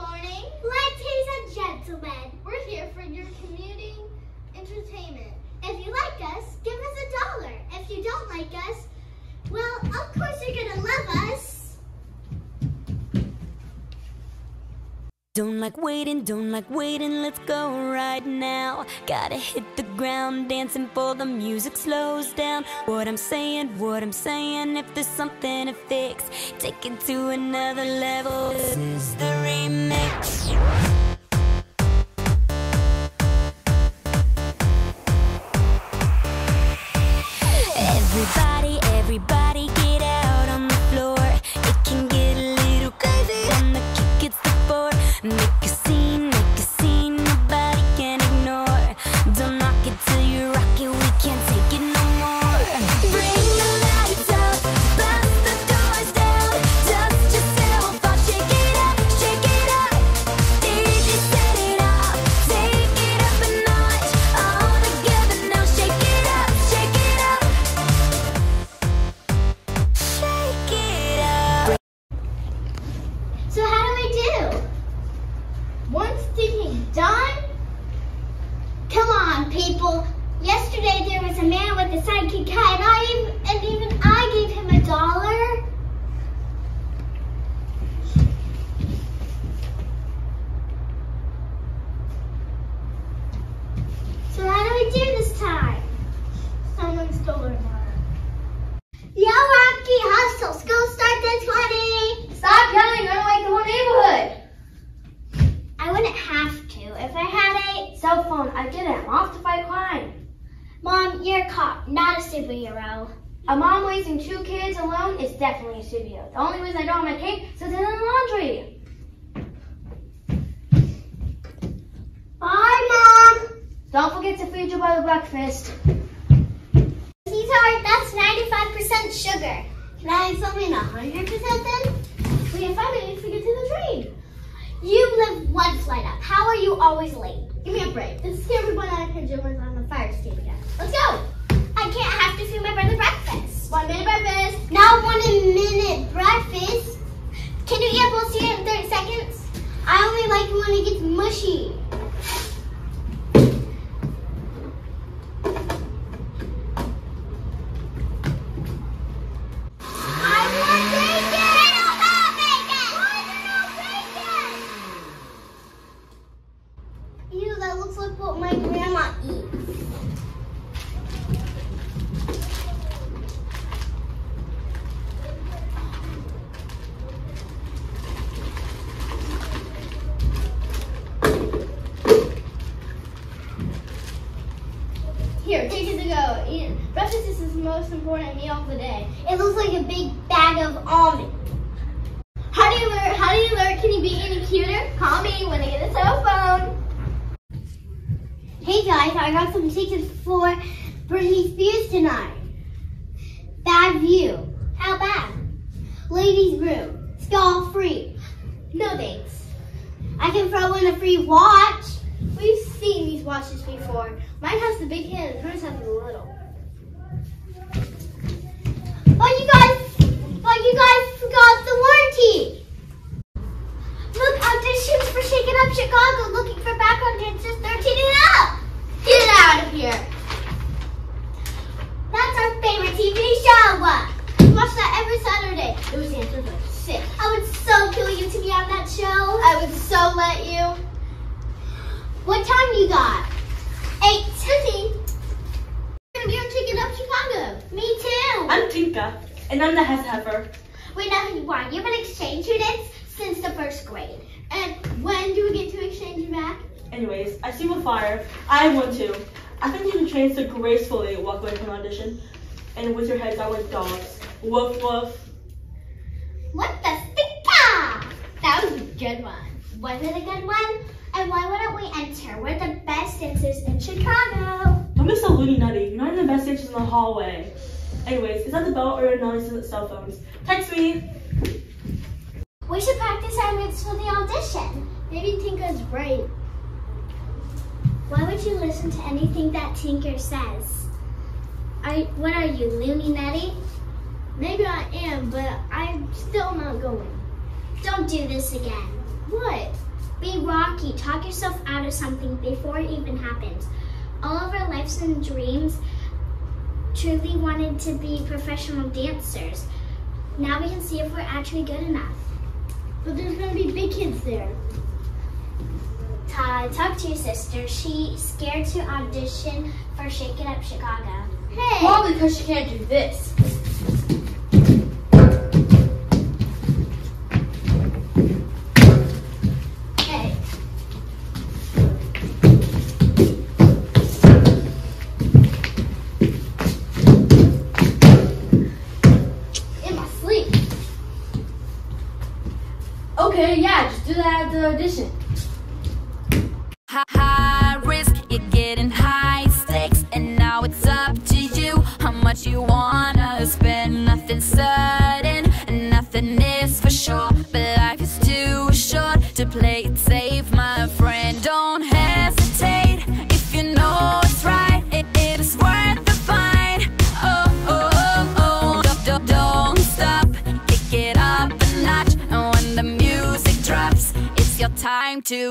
morning. Ladies and gentlemen, We're here for your commuting entertainment. if you like us, give us a dollar. If you don't like us, well, of course you're gonna love us. Don't like waiting, don't like waiting, let's go right now. Gotta hit the ground, dancing for the music slows down. What I'm saying, what I'm saying, if there's something to fix, take it to another level. This is the remix. People. Yesterday there was a man with a sidekick cat, and I even, and even I gave him a dollar. So how do we do this time? Someone stole our dollar. Yo, Rocky, hustle. School starts at 20. Stop yelling, I don't like the whole neighborhood. I wouldn't have to if I had Cell phone, I did it. I'm off to fight crime. Mom, you're a cop, not a superhero. A mom raising two kids alone is definitely a superhero. The only reason I don't have my cape is because it's in the laundry. Bye, Mom. Don't forget to feed your brother breakfast. Sweetheart, that's 95% sugar. Can I have something 100% then? We have five minutes to get to the train. You live one flight up. How are you always late? Give me a break. This is everyone out of pajamas on the fire escape again. Let's go. I can't have to feed my brother breakfast. One minute breakfast. Not one minute breakfast. Can you eat both cereal in 30 seconds? I only like it when it gets mushy. I want bacon! I don't have bacon! Why like what my grandma eats. Here, take it to go. Breakfast is the most important meal of the day. It looks like a big bag of almonds. How do you learn? How do you learn? Can you be any cuter? Call me when I get a cell phone. Guys, I got some tickets for Britney Spears tonight. Bad view. How bad? Ladies' room. All free. No thanks. I can throw in a free watch. We've seen these watches before. Mine has the big hand and hers has the little. But you guys, but you guys forgot the warranty. Look, auditions for Shake It Up Chicago looking for background dancers 13 and up. Get out of here. That's our favorite TV show. We watch that every Saturday. Those dancers are sick. I would so kill you to be on that show. I would so let you. What time you got? Eight. Fifteen. We're gonna be on Shake It Up Chicago. Me too. I'm Tinka, and I'm the Hess Heifer. We know who you are. You've been exchange students since the first grade. And when do we get to exchange back? Anyways, I see with fire. I want to. I think you can train to gracefully walk away from an audition. And with your heads out like dogs. Woof woof. What the stinka? That was a good one. Was it a good one? And why wouldn't we enter? We're the best dancers in Chicago. Don't be so loony nutty. You're not even the best dancers in the hallway. Anyways, is that the bell or your non cell phones? Text me. We should practice our moves for the audition. Maybe Tinka's right. Why would you listen to anything that Tinker says? Are, what are you, loony nutty? Maybe I am, but I'm still not going. Don't do this again. What? Be Rocky. Talk yourself out of something before it even happens. All of our lives and dreams truly wanted to be professional dancers. Now we can see if we're actually good enough. But there's gonna be big kids there. Todd, talk to your sister. She's scared to audition for Shake It Up Chicago. Hey! Probably because she can't do this. Do that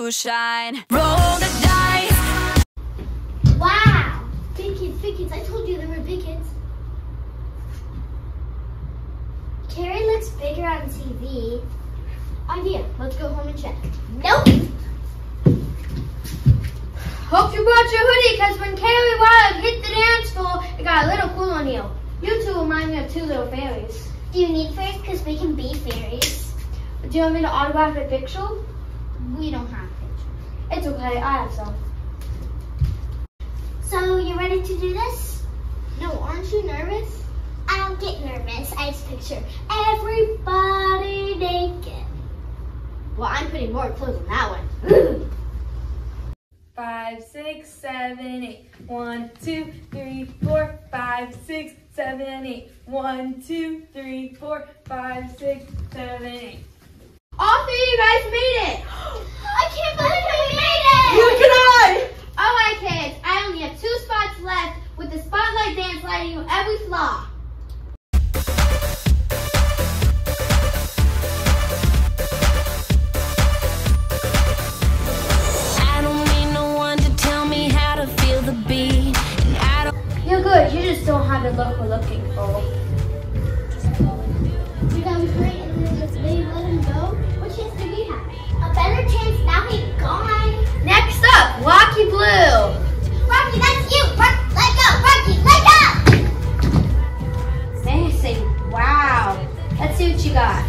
to shine. Roll the dice. Wow! Big kids, big kids. I told you there were big kids. Carrie looks bigger on TV. Idea. Let's go home and check. Nope! Hope you brought your hoodie, because when Carrie Wild hit the dance floor, it got a little cool on you. You two remind me of two little fairies. Do you need fairies? Because we can be fairies. Do you want me to autograph a picture? We don't have pictures. It's okay, I have some. So, you ready to do this? No, aren't you nervous? I don't get nervous. I just picture everybody naked. Well, I'm putting more clothes on that one. Five, six, seven, eight. One, two, three, four, five, six, seven, eight. One, two, three, four, five, six, seven, eight. All three of you guys made it! I can't believe we made it! Look at I! Alright kids, I only have two spots left with the spotlight dance lighting you every flaw. What you got.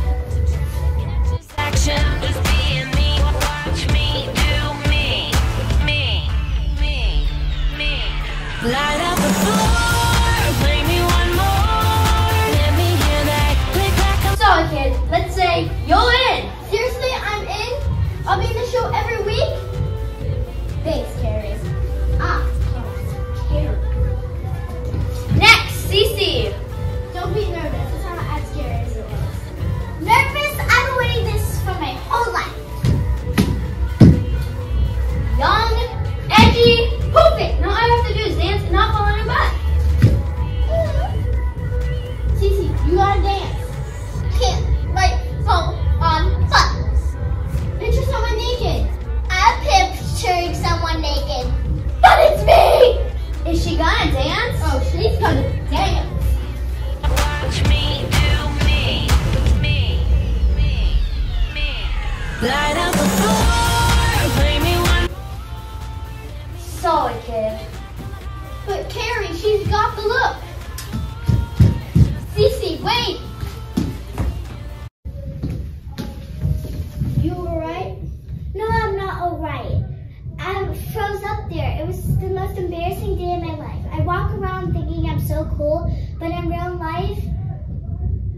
I'm so cool, but in real life,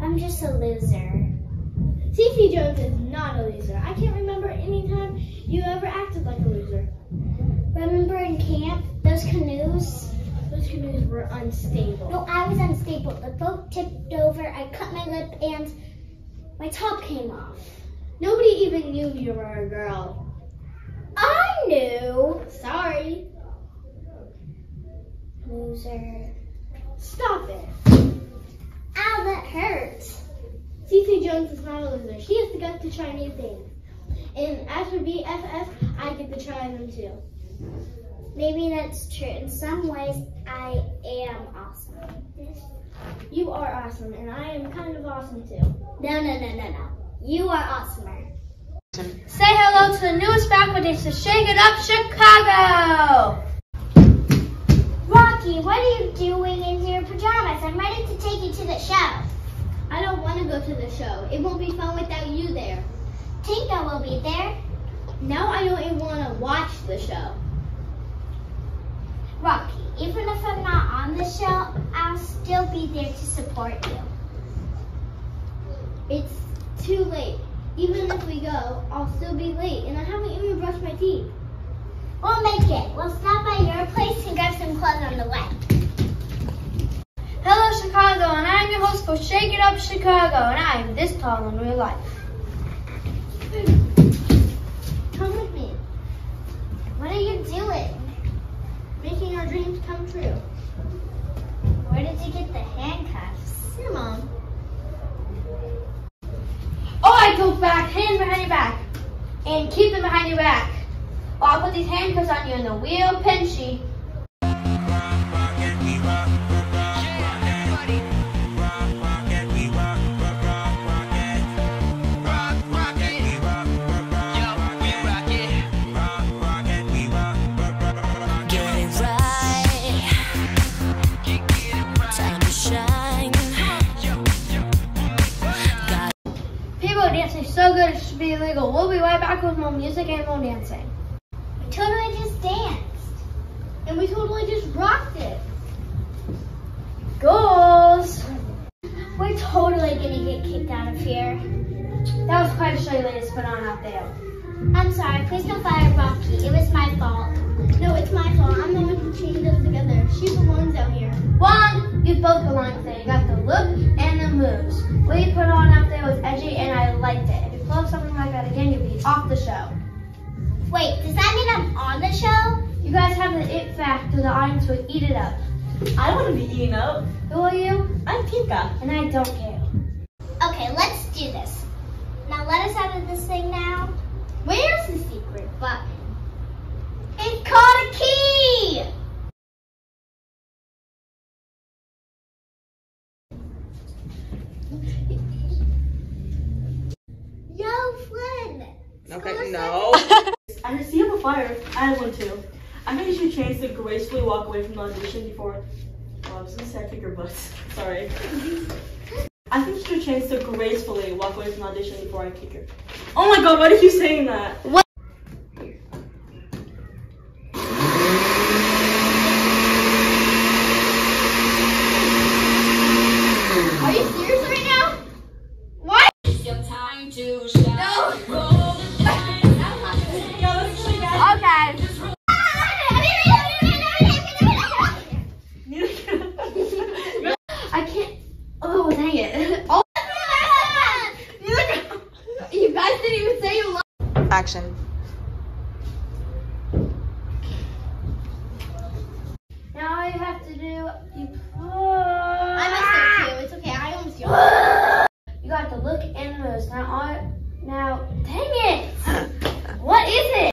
I'm just a loser. Cece Jones is not a loser. I can't remember any time you ever acted like a loser. Remember in camp, those canoes? Those canoes were unstable. No, I was unstable. The boat tipped over, I cut my lip, and my top came off. Nobody even knew you were a girl. I knew. Sorry. Loser. Stop it. Ow, that hurts. Cece Jones is not a loser. She has the guts to try new things. And as for BFF, I get to try them too. Maybe that's true. In some ways, I am awesome. You are awesome, and I am kind of awesome too. No, no, no, no, no. You are awesomer. Say hello to the newest faculty to Shake It Up Chicago! Rocky, what are you doing in your pajamas? I'm ready to take you to the show. I don't want to go to the show. It won't be fun without you there. Tinka will be there. Now I don't even want to watch the show. Rocky, even if I'm not on the show, I'll still be there to support you. It's too late. Even if we go, I'll still be late, and I haven't even brushed my teeth. We'll make it. We'll stop by your place and grab some clothes on the way. Hello, Chicago, and I'm your host for Shake It Up Chicago, and I am this tall in real life. Come with me. What are you doing? Making our dreams come true. Where did you get the handcuffs? Your mom. Oh, I go back, hands behind your back, and keep them behind your back. While I put these handcuffs on you in the wheel pinchy. Dancing so good it should be illegal. We'll be right back with more music and more dancing. Totally just danced. And we totally just rocked it. Goals! We're totally gonna get kicked out of here. That was quite a show you ladies put on out there. I'm sorry. Please don't fire Rocky. It was my fault. No, it's my fault. I'm the one who chained us together. She belongs out here. One, you both belong there. You got the look and the moves. What you put on out there was edgy and I liked it. If you pull up something like that again, you'd be off the show. Wait, does that mean I'm on the show? You guys have the it factor. The audience would eat it up. I want to be eaten up. Who are you? I'm Tinka. And I don't care. Okay, let's do this. Now let us out of this thing now. Where's the secret button? It's called a key! Yo, Flynn! Okay, no. I see you have a fire. I have one too. I think you should change to gracefully walk away from the audition before. Oh, I was gonna say I kick your butt. Sorry. I think you should change to gracefully walk away from the audition before I kick her. Oh my god, why did you saying that? Are Now all you have to do, you pull. I messed up too. It's okay. I almost You got the look and the moves. Now all. Now, dang it! What is it?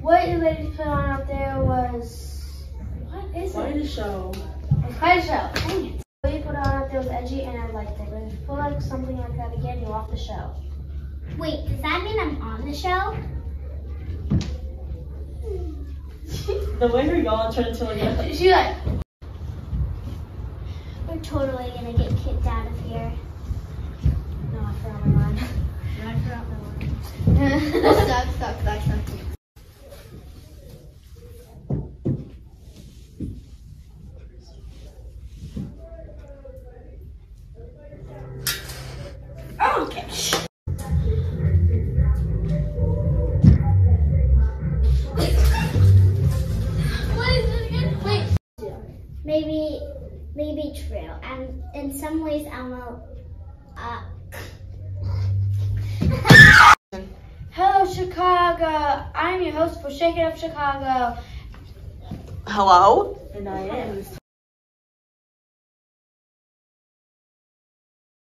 What you ladies put on out there was. What is Why it? the show? It's quite a show. Dang it. What you put on out there was edgy and I liked it. But if you pull like something like that again, you're off the show. Wait, does that mean I'm on the show? The way you're going turned into like a. She like. We're totally gonna get kicked out of here. No, I forgot my line. No, I forgot my line. suck, suck, suck, suck. In some ways, I'm a. Uh, Hello, Chicago. I'm your host for Shake It Up Chicago. Hello? And I am.